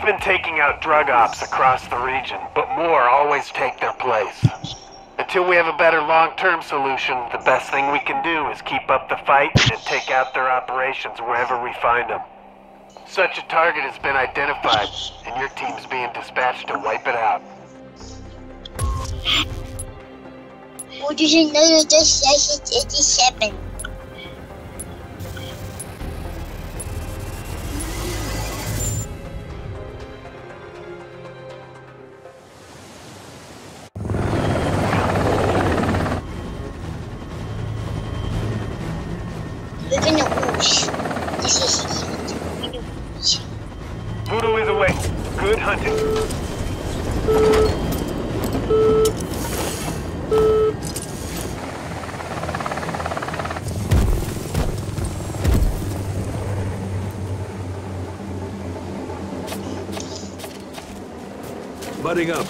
We've been taking out drug ops across the region, but more always take their place. Until we have a better long-term solution, the best thing we can do is keep up the fight and take out their operations wherever we find them. Such a target has been identified, and your team's being dispatched to wipe it out. What did you know this is 87? Good hunting. Budding up.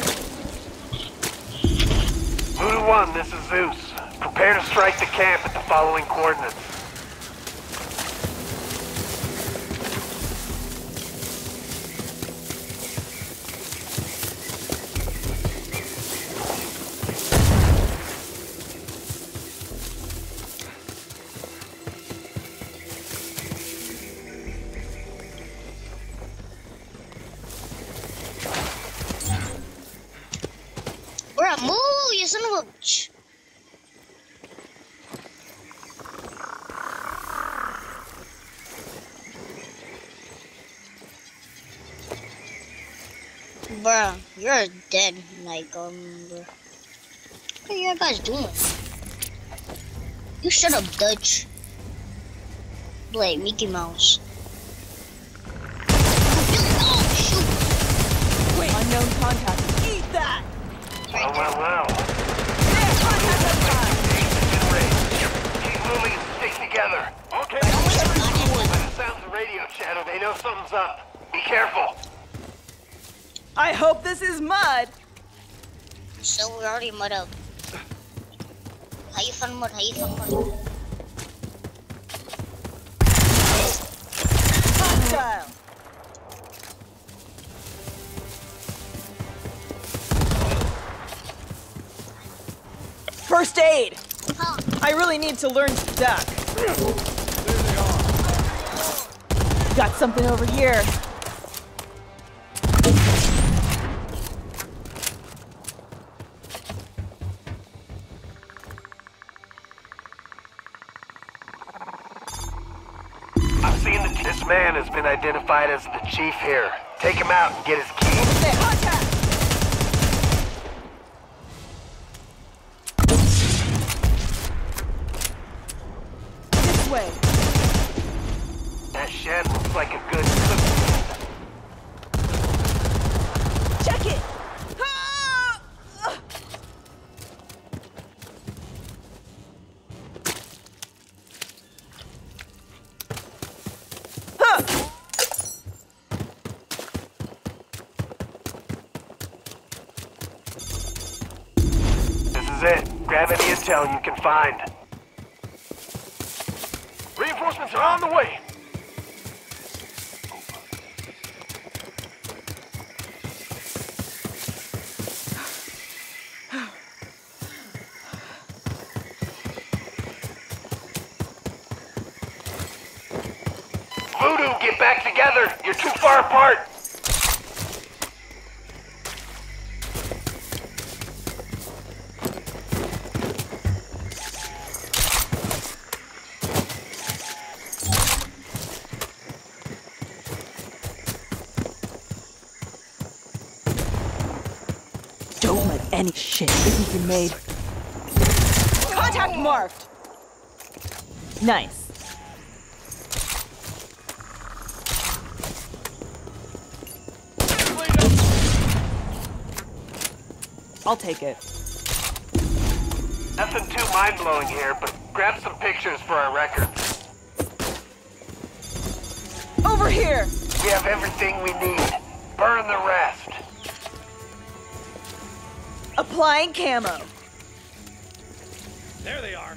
Voodoo 1, this is Zeus. Prepare to strike the camp at the following coordinates. Of a bitch. Bruh, you're dead. Like, um. What are you guys doing? You shut up, Dutch. Like Mickey Mouse. Oh, shoot. Unknown contact. Keep moving together. Okay. The radio chatter, they know something's up. Be careful. I hope this is mud! So we're already mud up. How you find mud? How you find mud? First aid! Huh. I really need to learn to duck. Got something over here. I've seen the. This man has been identified as the chief here. Take him out and get his key. There, contact! This way. That shed looks like a good cook. Check it! Ah! Huh! This is it. Grab any intel you can find. Reinforcements are on the way. Get back together. You're too far apart. Don't let any shit be made. Contact marked! Nice. I'll take it. Nothing too mind-blowing here, but grab some pictures for our records. Over here! We have everything we need. Burn the rest. Applying camo. There they are.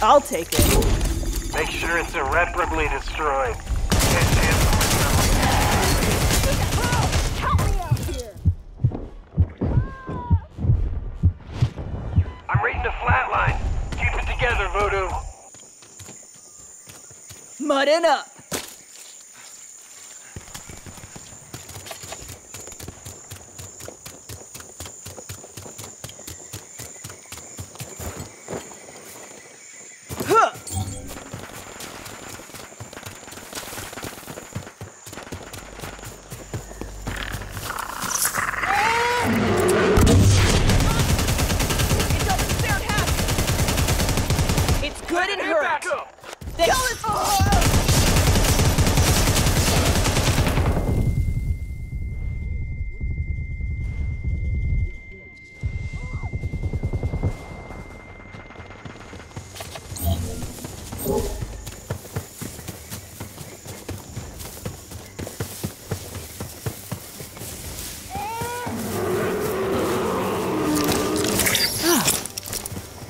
I'll take it. Make sure it's irreparably destroyed. I'm reading the flatline. Keep it together, Voodoo. Muddin' up.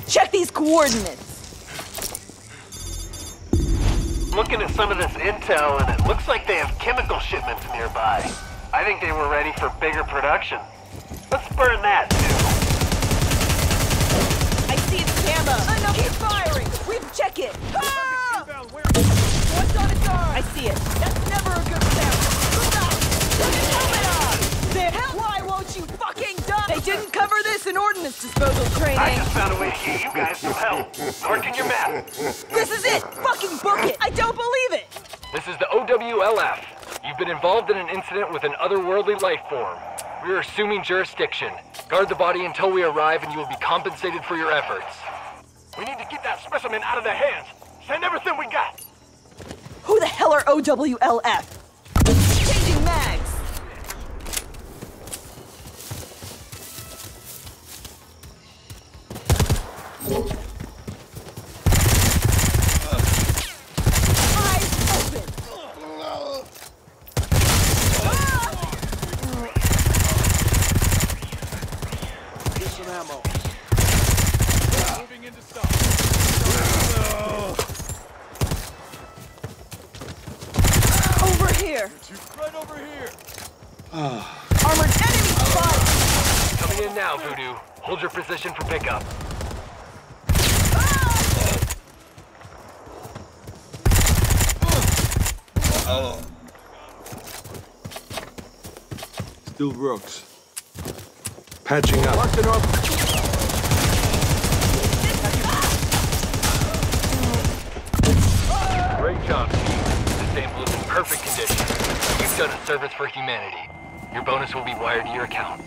Check these coordinates. Looking at some of this intel, and it looks like they have chemical shipments nearby. I think they were ready for bigger production. Let's burn that, too. I see its camera. Enough. Keep firing. We have to check it. Ah! What's on its arm? I see it. That's never a good sound. Move out. Put his helmet on. Why won't you fucking die? They didn't cover this in ordnance disposal I training. just found a way to get you guys some help. Working your map. This is it. Fucking book it. I don't believe it. This is the OWLF. You've been involved in an incident with an otherworldly life form. We are assuming jurisdiction. Guard the body until we arrive and you will be compensated for your efforts. We need to get that specimen out of their hands. Send everything we got. Who the hell are OWLF? Changing mags. Eyes open. Over here. Right over here. Armored enemy spotted. Coming in now, Voodoo. Hold your position for pickup. Oh. Still Brooks. Patching up. Great job, team. This sample is in perfect condition. You've done a service for humanity. Your bonus will be wired to your account.